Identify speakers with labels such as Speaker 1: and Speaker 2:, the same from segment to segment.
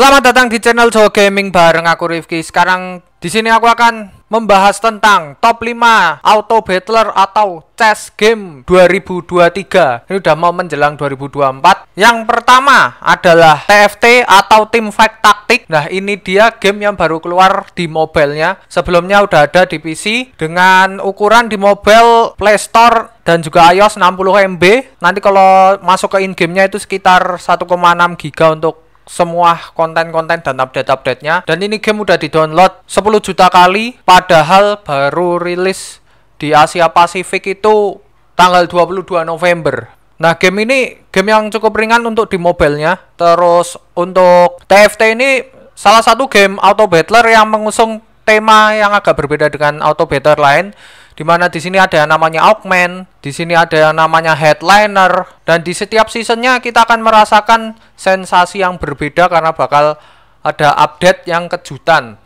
Speaker 1: Selamat datang di channel Jawa Gaming bareng aku Rifki. Sekarang di sini aku akan membahas tentang top 5 auto battler atau chess game 2023. Ini udah mau menjelang 2024. Yang pertama adalah TFT atau Team Fight Tactic. Nah, ini dia game yang baru keluar di mobilenya. Sebelumnya udah ada di PC dengan ukuran di mobile Play Store dan juga iOS 60 MB. Nanti kalau masuk ke in-game-nya itu sekitar 1,6 GB untuk semua konten-konten dan update-update-nya. Dan ini game udah di-download 10 juta kali padahal baru rilis di Asia Pasifik itu tanggal 22 November. Nah, game ini game yang cukup ringan untuk di mobilenya. Terus untuk TFT ini salah satu game auto battler yang mengusung tema yang agak berbeda dengan auto battler lain di mana di sini ada yang namanya Augment, di sini ada yang namanya Headliner, dan di setiap seasonnya kita akan merasakan sensasi yang berbeda karena bakal ada update yang kejutan.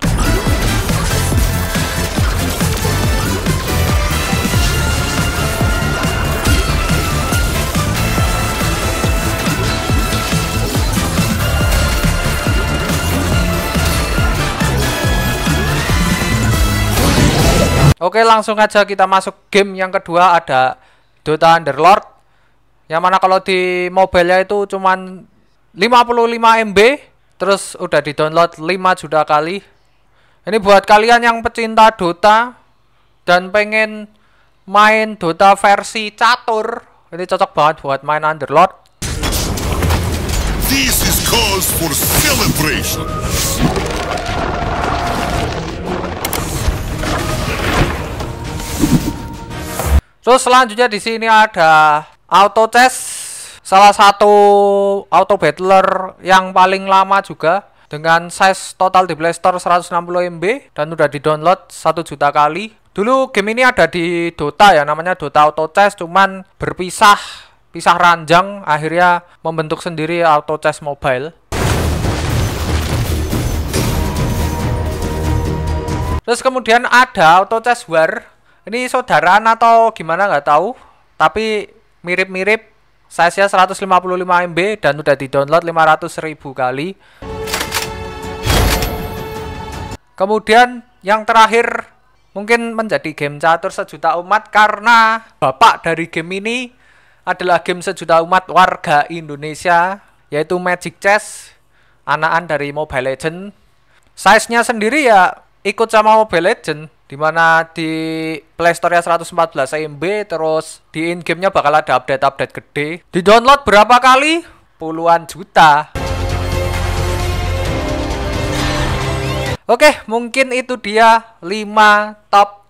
Speaker 1: Oke langsung aja kita masuk game yang kedua. Ada Dota Underlord Yang mana kalau di mobile itu cuman 55 MB Terus udah di download 5 juta kali. Ini buat kalian yang pecinta Dota Dan pengen main Dota versi catur Ini cocok banget buat main Underlord. This is cause for celebration Terus selanjutnya di sini ada auto chess salah satu auto battler yang paling lama juga dengan size total di Play Store 160 MB dan udah di-download 1 juta kali. Dulu game ini ada di Dota ya namanya Dota Auto Chess cuman berpisah pisah ranjang akhirnya membentuk sendiri Auto Chess Mobile. Terus kemudian ada Auto Chess War ini saudaraan atau gimana nggak tahu. Tapi mirip-mirip size-nya 155 MB dan udah di-download 500 ribu kali. Kemudian yang terakhir mungkin menjadi game catur sejuta umat karena bapak dari game ini adalah game sejuta umat warga Indonesia yaitu Magic Chess anakan dari Mobile Legend size-nya sendiri ya ikut sama Mobile Legend di Play Store 114 MB terus di in gamenya bakal ada update-update gede. Di download berapa kali? Puluhan juta. Oke mungkin itu dia 5 top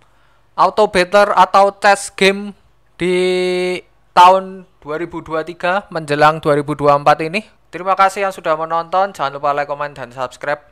Speaker 1: auto better atau test game di tahun 2023 menjelang 2024 ini. Terima kasih yang sudah menonton. Jangan lupa like, comment, dan subscribe